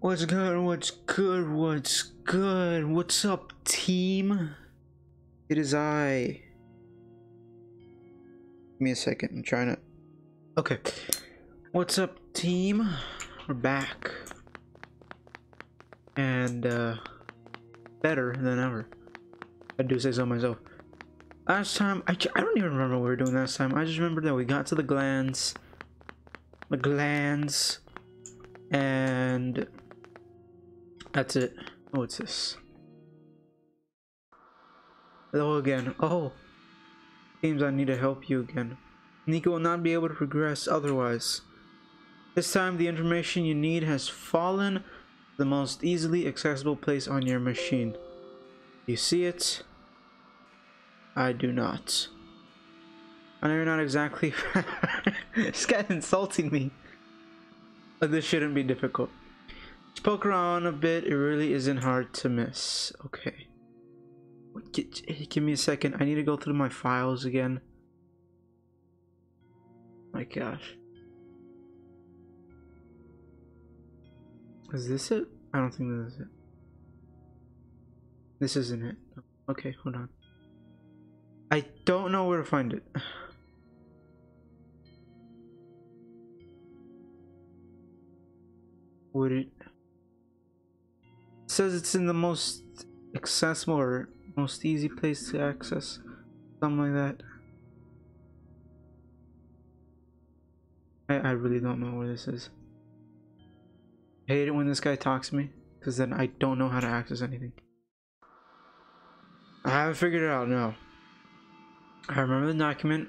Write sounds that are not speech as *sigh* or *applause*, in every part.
What's good? What's good? What's good? What's up, team? It is I. Give me a second. I'm trying to. Okay. What's up, team? We're back. And, uh, better than ever. I do say so myself. Last time, I, I don't even remember what we were doing last time. I just remember that we got to the glands. The glands. And that's it. Oh, what's this? Hello again. Oh, seems I need to help you again. Niko will not be able to progress otherwise. This time, the information you need has fallen to the most easily accessible place on your machine. You see it? I do not. I know you're not exactly. *laughs* this guy's insulting me. But this shouldn't be difficult. Just poke around a bit, it really isn't hard to miss. Okay. Give me a second, I need to go through my files again. My gosh. Is this it? I don't think this is it. This isn't it. Okay, hold on. I don't know where to find it. *sighs* Would it... says it's in the most accessible or most easy place to access. Something like that. I, I really don't know where this is. I hate it when this guy talks to me because then I don't know how to access anything. I haven't figured it out, no. I remember the document,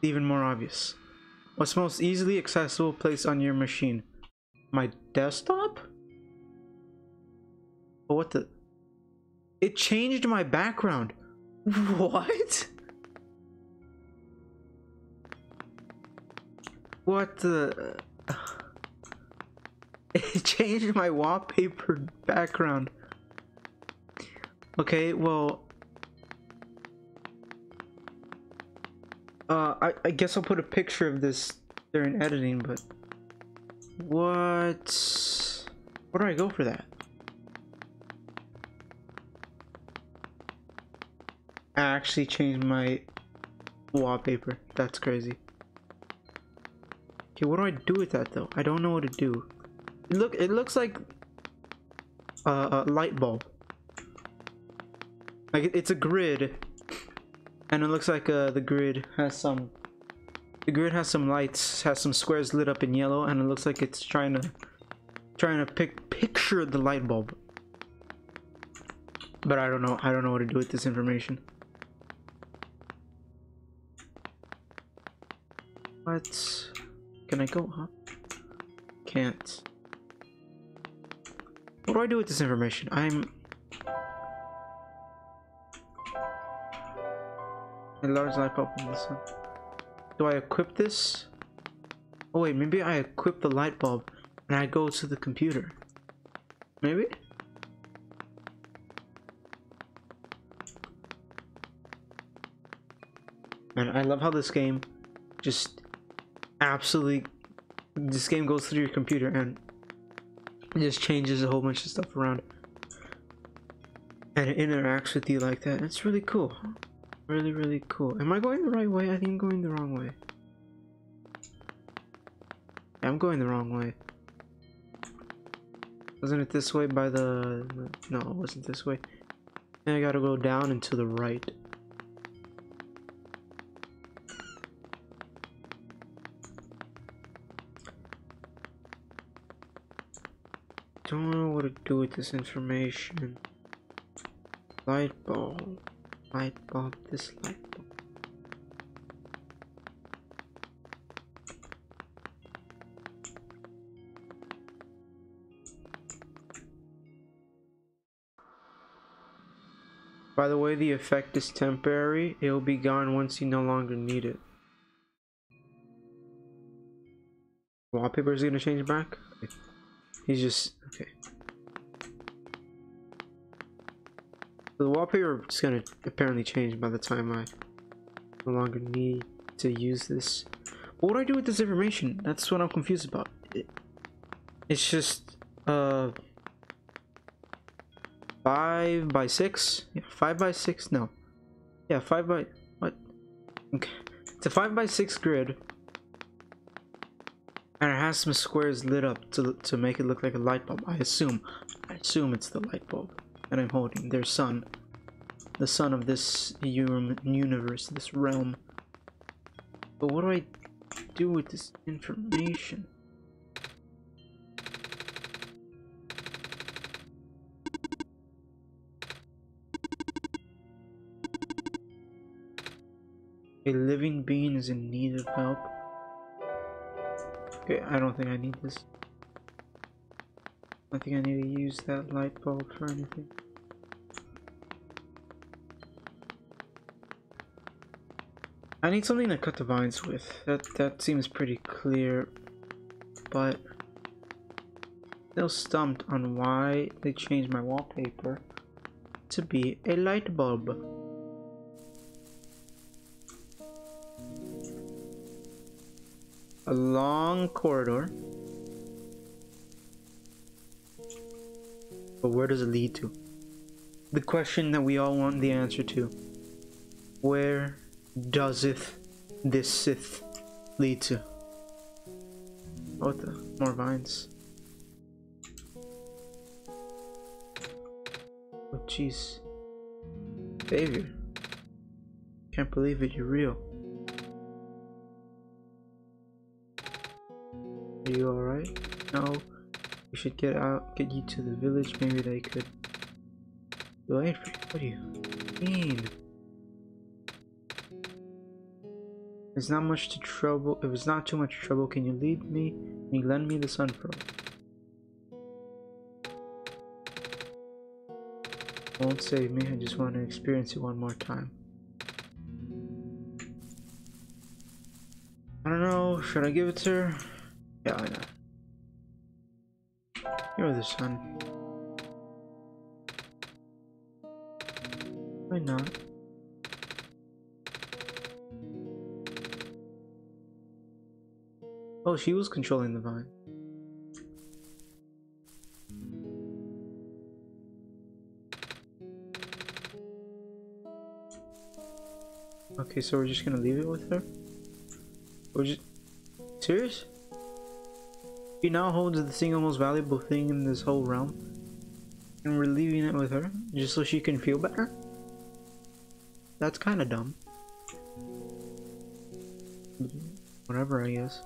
even more obvious. What's most easily accessible place on your machine? My desktop? What the? It changed my background. *laughs* What? What the? *sighs* It changed my wallpaper background. Okay, well. Uh, I, I guess I'll put a picture of this during editing, but. What? Where do I go for that? I actually changed my wallpaper. That's crazy. Okay, what do I do with that though? I don't know what to do. It look, it looks like a, a light bulb. Like it's a grid, and it looks like uh, the grid has some the grid has some lights, has some squares lit up in yellow, and it looks like it's trying to trying to pick picture the light bulb. But I don't know. I don't know what to do with this information. What? Can I go up? Can't. What do I do with this information? I'm a large light bulb in the sun. Do I equip this? Oh wait, maybe I equip the light bulb and I go to the computer. Maybe? Man, I love how this game just absolutely this game goes through your computer and just changes a whole bunch of stuff around and it interacts with you like that. It's really cool. Really, really cool. Am I going the right way? I think I'm going the wrong way. I'm going the wrong way. Wasn't it this way by the... No, it wasn't this way. Then I gotta go down and to the right. Don't know what to do with this information. Light bulb light bulb, this light bulb. By the way, the effect is temporary. It will be gone once you no longer need it. Wallpaper is gonna change back? He's just... okay. The wallpaper is gonna apparently change by the time I no longer need to use this. What do I do with this information? That's what I'm confused about. It, it's just Uh, five by six. Yeah, five by six. No. Yeah, five by what? Okay, it's a five by six grid, and has some squares lit up to to make it look like a light bulb. I assume. I assume it's the light bulb that I'm holding. Their sun, the sun of this universe, this realm. But what do I do with this information? A living being is in need of help. Okay, I don't think I need this. I think I need to use that light bulb for anything. I need something to cut the vines with. That that seems pretty clear, but still stumped on why they changed my wallpaper to be a light bulb. A long corridor. But where does it lead to? The question that we all want the answer to. Where doeseth this Sith lead to? What the? More vines. Oh jeez. Savior. Can't believe it, you're real. Are you alright? No. We should get out, get you to the village. Maybe they could wait for. What do you mean? It's not much to trouble. If it's not too much trouble, can you lead me? Can you lend me the sun pearl? Won't save me. I just want to experience it one more time. I don't know. Should I give it to her? Yeah, I know. You're the sun. Why not? Oh, she was controlling the vine. Okay, so we're just gonna leave it with her? We're just... Serious? She now holds the single most valuable thing in this whole realm. And we're leaving it with her, just so she can feel better? That's kinda dumb. Whatever, I guess.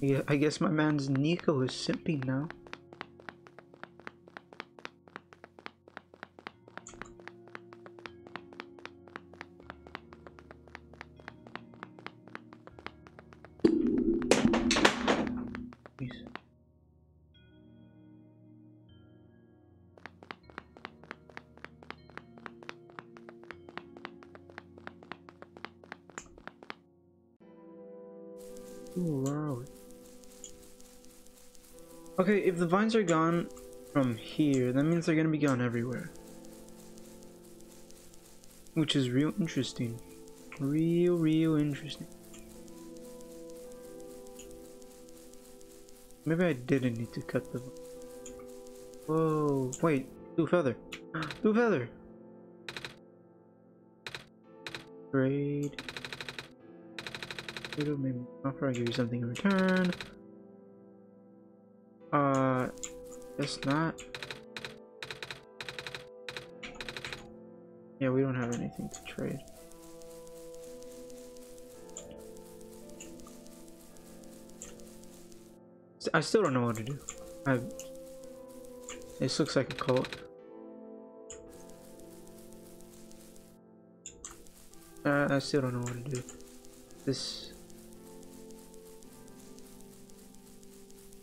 Yeah, I guess my man's Niko is simping now. Oh, okay, if the vines are gone from here, that means they're gonna be gone everywhere. Which is real interesting. Real, real interesting. Maybe I didn't need to cut the... Whoa, wait, blue feather. *gasps* blue feather! Great. Maybe offer I give you something in return. Uh, it's not. Yeah, we don't have anything to trade. I still don't know what to do. I. This looks like a cult. Uh, I still don't know what to do. This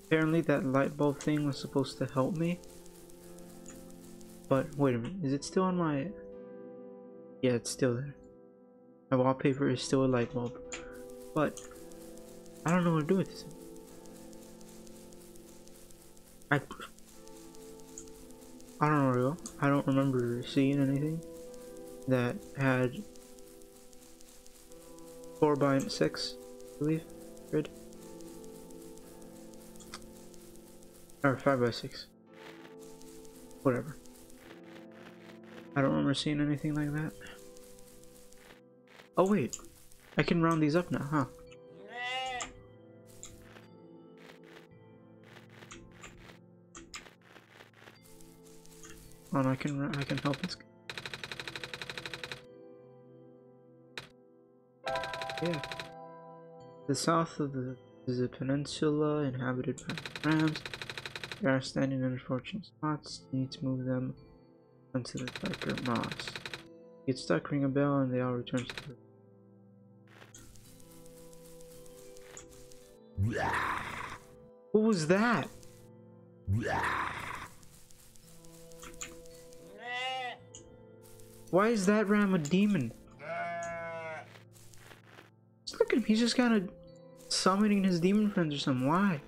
Apparently that light bulb thing was supposed to help me. But wait a minute, is it still on my... Yeah, it's still there. My wallpaper is still a light bulb. But, I don't know what to do with this. I... I don't know, I don't remember seeing anything that had 4 by 6 I believe, grid. Or 5 by 6 Whatever. I don't remember seeing anything like that. Oh wait, I can round these up now, huh? Oh, no, I can I can help this. Yeah. The south of the is a peninsula inhabited by rams. They are standing in unfortunate spots. You need to move them onto the darker moss. Get stuck, ring a bell, and they all return to the What was that? Why is that ram a demon? Look at him, he's just kind of summoning his demon friends or something. Why?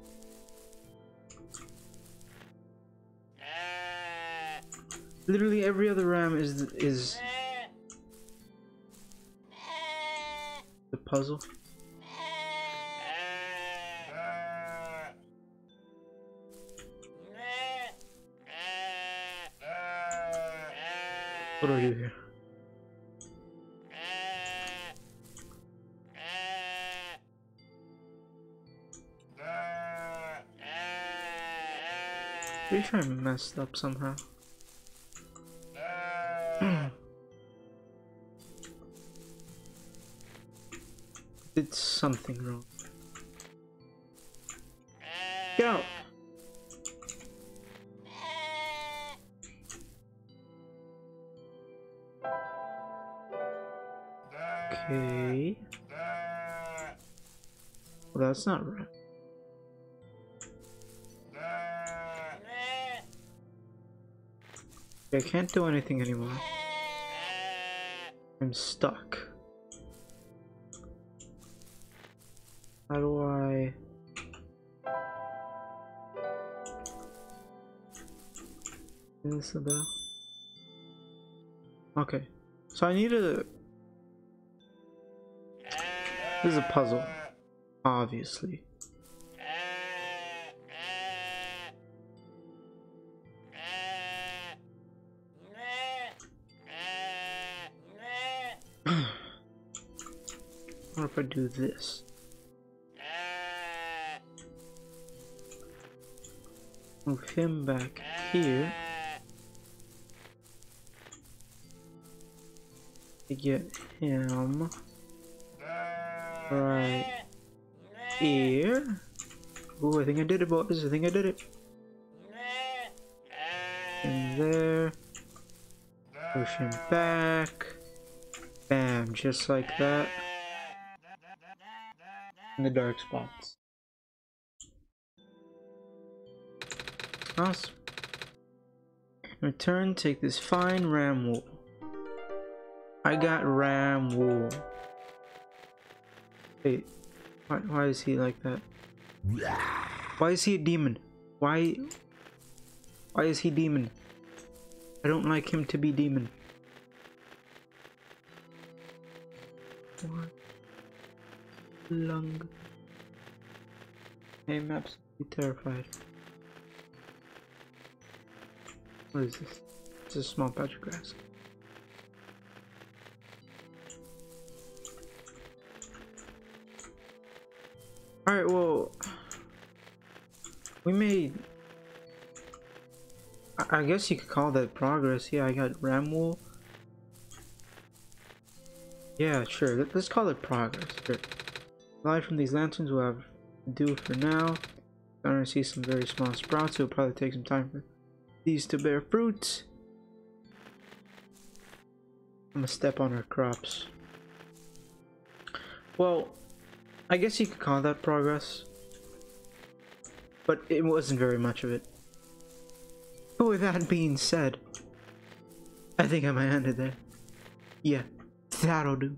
Literally every other ram is is the puzzle. What I do here? Pretty trying to mess up somehow. Did something wrong. Get! Okay. Well, that's not right. I can't do anything anymore. I'm stuck. How do I... Is this? Okay. So I need a... This is a puzzle. Obviously. *clears throat* What if I do this? Move him back here. To get him right here. Oh, I think I did it, boys. I think I did it. in there. Push him back. Bam, just like that. In the dark spots. Awesome. In return, take this fine ram wool. I got ram wool. Wait, why, why is he like that? Why is he a demon? Why? Why is he demon? I don't like him to be demon. What? Lung. I'm absolutely terrified. What is this? It's a small patch of grass. Alright, well... We made... I, I guess you could call that progress. Yeah, I got ram wool. Yeah, sure. Let's call it progress. Sure. Light from these lanterns will have do for now. I'm gonna see some very small sprouts. It'll probably take some time for these to bear fruit. I'm gonna step on our crops. Well, I guess you could call that progress. But it wasn't very much of it. But with that being said, I think I might end it there. Yeah, that'll do.